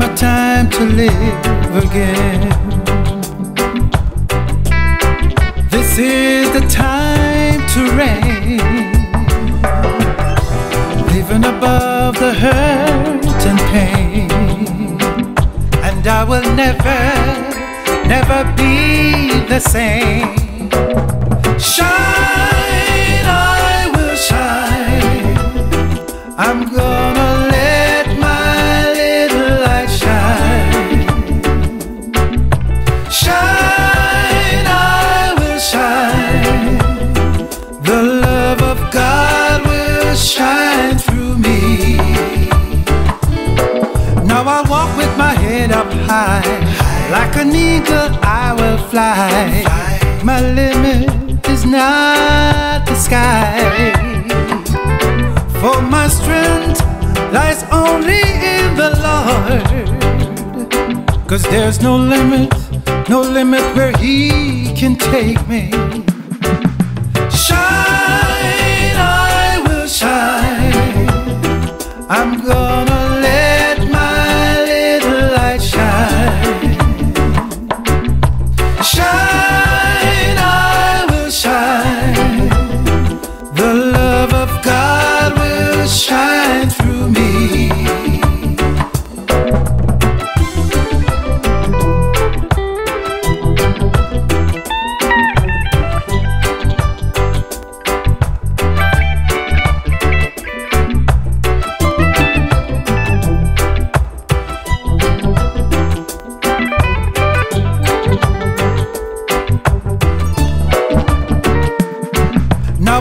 my time to live again. This is the time to reign, living above the hurt and pain, and I will never, never be the same. Shine, Now I walk with my head up high. Like an eagle, I will fly. My limit is not the sky. For my strength lies only in the Lord. Cause there's no limit, no limit where He can take me. Shine,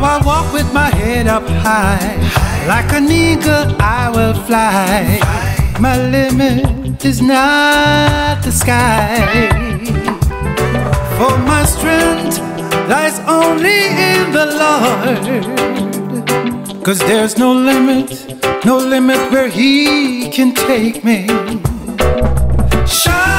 I walk with my head up high. Like an eagle, I will fly. My limit is not the sky. For my strength lies only in the Lord. Cause there's no limit, no limit where He can take me. Shine,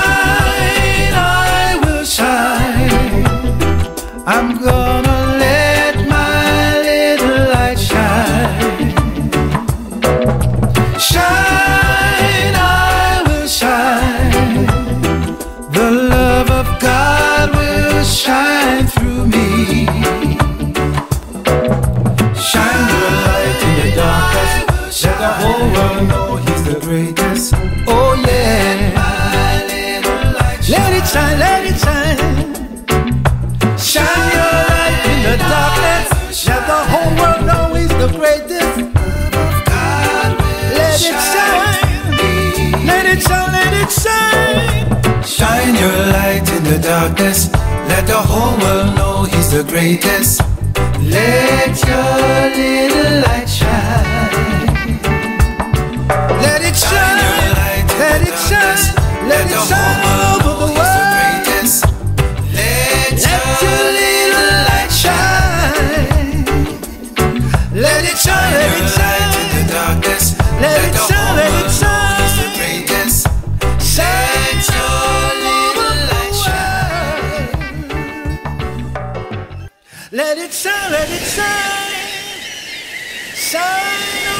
shine, let it shine. Shine your light in the darkness. Let the whole world know He's the greatest. Let it shine. Let it shine, let it shine. Shine your light in the darkness. Let the whole world know He's the greatest. Let your little light shine. Let it shine. Let it shine. Let it shine shine, let it shine, shine.